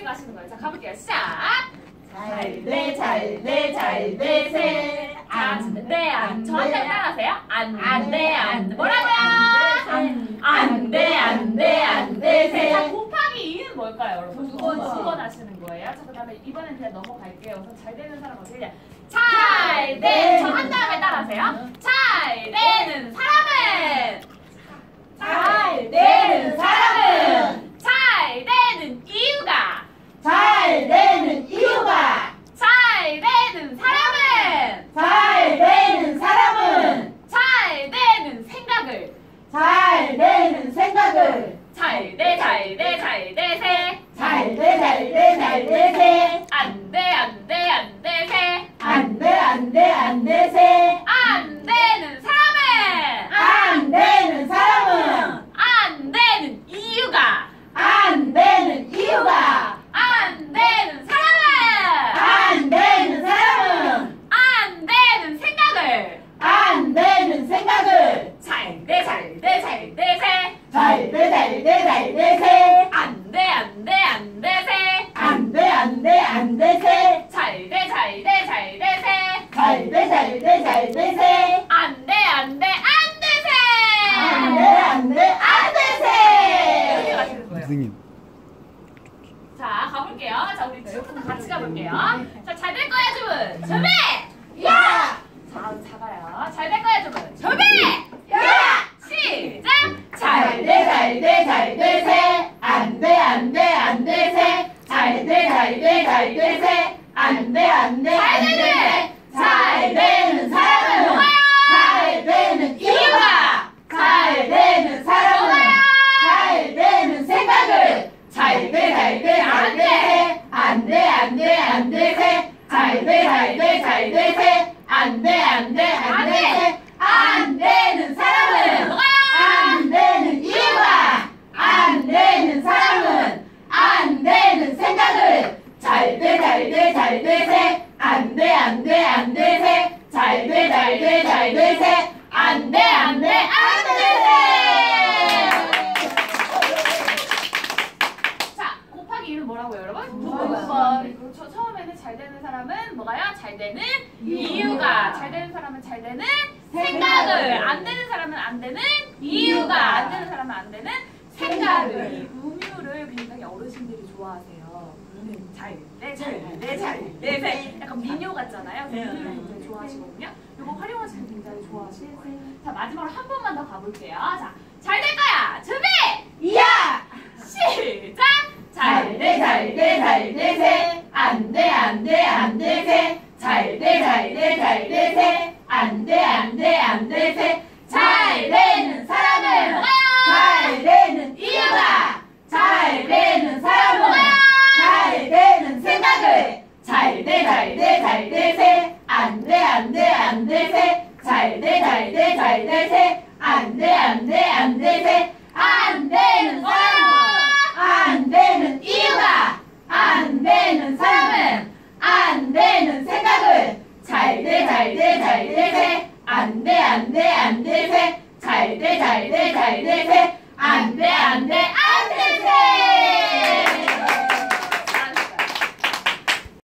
이렇게 가시는 거예요. 자, 가볼게요. 시작. 잘돼 잘돼 잘돼 새. 안 돼, 안. 저한테 따라하세요. 안 안 돼, 돼, 안. 뭐라고요? 안 돼, 안 돼, 안 돼, 새. 자, 곱하기 2는 뭘까요, 여러분? 두 번. 두번 하시는 거예요. 자, 그 다음에 이번엔 그냥 넘어갈게요. 우선 잘 되는 사람 어떻게 해야 잘 돼. 저한 다음에 따라하세요. 잘 되는 사람은 잘 되는 사람은 잘 되는 이유가 잘 되는 이유가 잘 되는 사람은 잘 되는 사람은 잘 되는 생각을 잘 되는 생각을 잘 돼, 잘 돼, 잘 돼, 세. 잘돼 잘 돼 잘 돼 새. 안 돼, 안 돼, 안 돼, 세. 안돼 안 돼 안 돼 새. 안 되는 사람은 안 되는 사람은 안 되는 이유가 안 되는 이유가 안 되는 사람은 안 되는 사람은 안 되는 생각을 안 되는 생각을 잘 돼, 잘 돼, 잘 돼, 세. 잘돼 잘 돼 잘 돼 새. 안 돼, 안 돼, 안 돼, 세. 안 돼 안 돼 안 돼 새. 잘 돼, 잘 돼, 잘 돼, 세. 잘 돼 잘 돼 잘 돼 새. 안 돼, 안 돼, 안 돼, 세. 안 돼 안 돼 안 돼 이렇게 새. 가시는 거예요. 선생님 자, 가볼게요. 자, 우리 친구들 같이 가볼게요. 자, 잘 될 거야, 주문. 준비! 야! 자, 작아요. 잘 될 거야, 주문. 준비! 야! 시작! 잘돼 잘돼 잘돼 새. 안돼 안돼 안돼 새. 잘돼 잘돼 잘돼 새. 안돼 안돼 안돼 새. 잘되는 사람은 누가요? 잘 되는 이유가 잘 되는 사람은 누가요? 잘 되는 생각을 잘 돼 잘 돼 잘 돼 새. 안돼안돼 안돼 새. 잘돼 잘돼 잘돼 새. 안돼 안돼 안돼 새. 안 되는 사람은? 안 되는 이유가 안 되는 사람은 안 되는 생각을 잘돼 잘돼 잘돼 새. 안돼 안돼 안돼 새. 잘돼 잘돼 잘돼 2는 뭐라고요, 여러분? 두두 번. 번. 그리고 저 처음에는 잘 되는 사람은 뭐가요? 잘 되는 이유가. 잘 되는 사람은 잘 되는 생각을. 안 되는 사람은 안 되는 이유가. 안 되는 사람은 안 되는 생각을. 이 음유를 굉장히 어르신들이 좋아하세요. 음, 잘 돼, 잘 돼, 잘 돼, 돼. 약간 민요 같잖아요. 그 음유를 굉장히 좋아하시거든요. 이거 활용하시면 굉장히 좋아하실 거예요. 자, 마지막으로 한 번만 더 가볼게요. 자, 잘될 거야. 준비! 야! 시작! 잘 돼 잘 돼 잘 돼 새. 안 돼 안 돼 안 돼 새. 잘 돼 잘 돼 잘 돼 새. 안 돼 안 돼 안 돼 새. 잘 되는 사람은 잘 되는 이유가 잘 되는 사람은 잘 되는 생각을 잘 돼 잘 돼 잘 돼 새. 안돼 안돼 안돼 새. 잘돼 잘돼 잘돼 새. 안돼 안돼 안돼 새. 안 되는 사람은 안 되는 이유가 안 되는 사람은 안 되는 생각을 잘돼 잘돼 잘돼 새. 안돼 안돼 안돼 새. 잘돼 잘돼 잘돼 새. 안돼 안돼안돼 새.